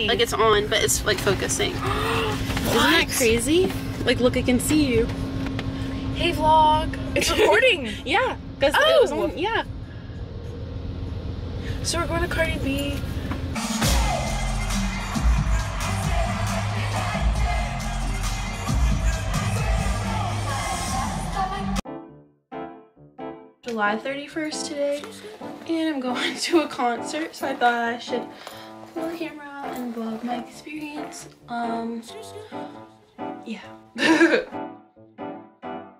Look, like it's on, but it's like focusing. Isn't that crazy? Like, look, I can see you. Hey vlog. It's recording. Yeah, because Oh. it was on. Oh. Yeah. so we're going to Cardi B. July 31st today, and I'm going to a concert, so I thought I should pull the camera out and vlog my experience. Um, yeah.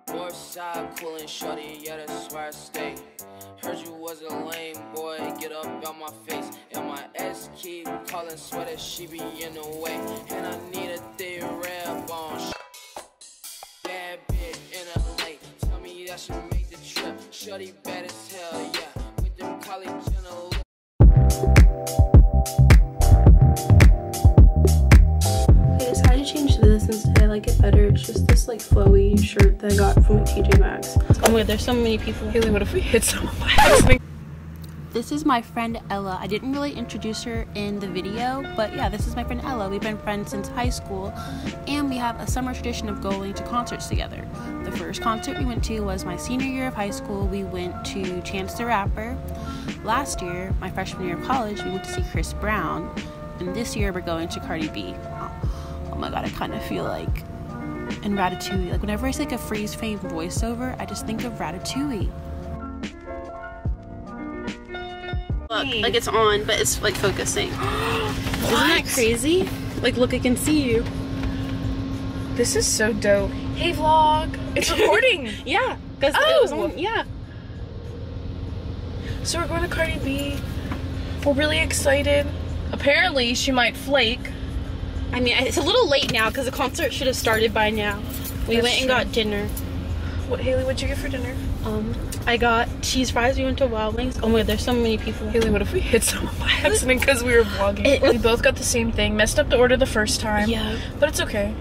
Northside coolin' shorty, yeah, that's where I stay. Heard you was a lame boy, get up out my face. And my ex keep calling, swear that she be in the way. And I need a thick red bone. Bad bitch in a lake, tell me I should make the trip. Shorty bad as hell, yeah. With them college in a this instead. I like it better. It's just this like flowy shirt that I got from TJ Maxx. Oh my god, there's so many people. Hailey, what if we hit someone by accident? This is my friend Ella. I didn't really introduce her in the video, but yeah, this is my friend Ella. We've been friends since high school, and we have a summer tradition of going to concerts together. The first concert we went to was my senior year of high school. We went to Chance the Rapper. Last year, my freshman year of college, we went to see Chris Brown, and this year we're going to Cardi B. Oh, oh my god, I kind of feel like in Ratatouille. Like whenever I see like a freeze frame voiceover, I just think of Ratatouille. Look, like it's on, but it's like focusing. Isn't that crazy? Like, look, I can see you. This is so dope. Hey vlog. It's recording. Yeah, because Oh. it was on. Oh. Yeah. so we're going to Cardi B. We're really excited. Apparently, she might flake. I mean, it's a little late now because the concert should have started by now. We That's went and true. got dinner. What Hailey? What'd you get for dinner? Um, I got cheese fries. We went to Wild Wings. Oh my god, there's so many people. Hailey, what if we hit someone by accident because we were vlogging? We both got the same thing. Messed up the order the first time. Yeah. But it's okay.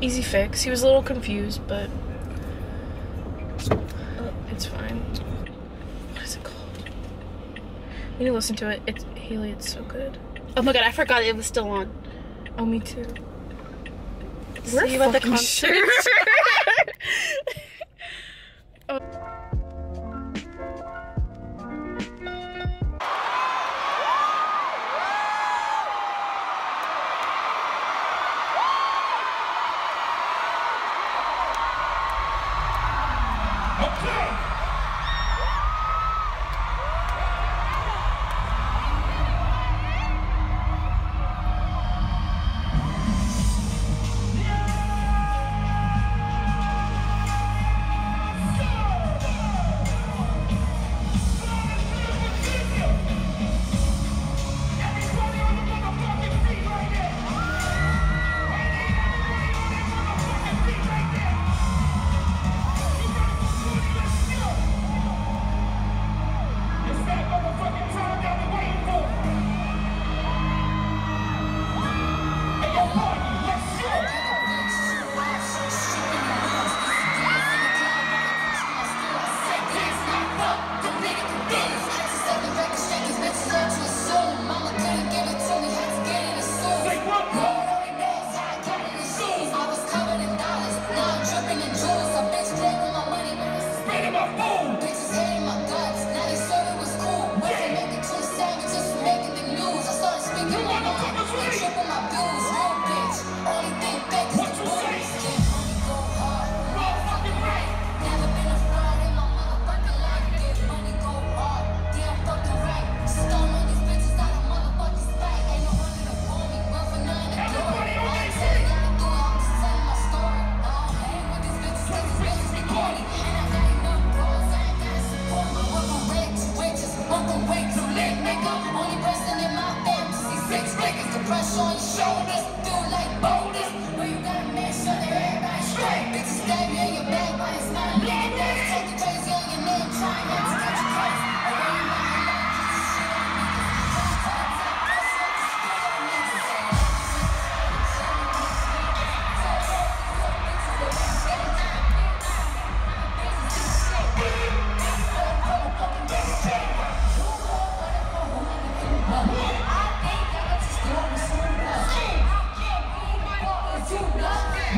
Easy fix. He was a little confused, but it's fine. What is it called? We need to listen to it. It's Hailey. It's so good. Oh my god, I forgot it was still on. Oh, me too. See you at the concert. Only person in to nothing.